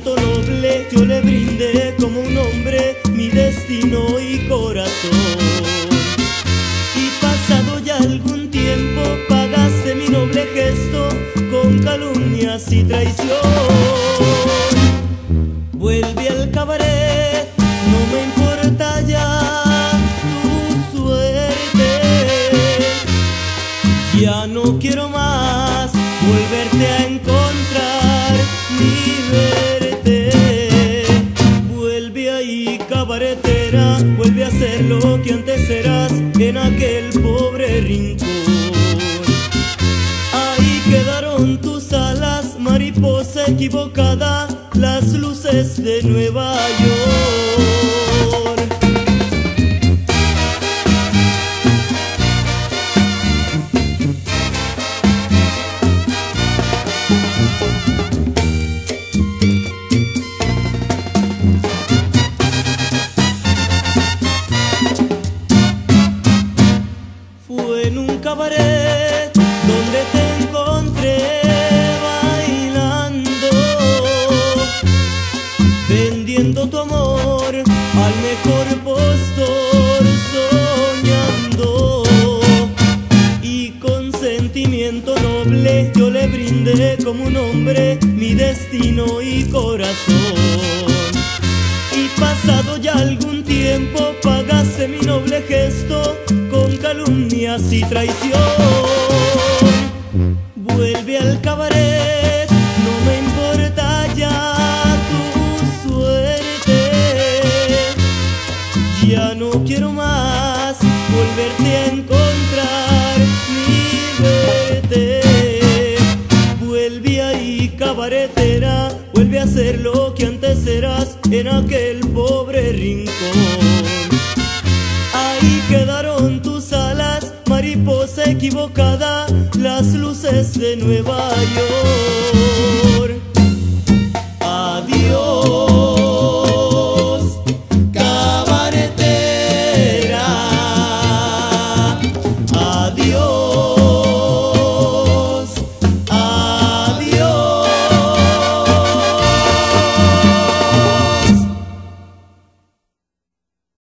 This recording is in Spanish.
noble yo le brindé como un hombre mi destino y corazón. Y pasado ya algún tiempo pagaste mi noble gesto con calumnias y traición. Ya no quiero más volverte a encontrar ni verte. Vuelve ahí, cabaretera, vuelve a ser lo que antes eras en aquel pobre rincón. Ahí quedaron tus alas, mariposa equivocada, las luces de Nueva York. Amor al mejor postor, soñando. Y con sentimiento noble yo le brindé como un hombre mi destino y corazón. Y pasado ya algún tiempo pagaste mi noble gesto con calumnias y traición. Vuelve al cabaret, vuelve a ser lo que antes eras en aquel pobre rincón. Ahí quedaron tus alas, mariposa equivocada, las luces de Nueva York.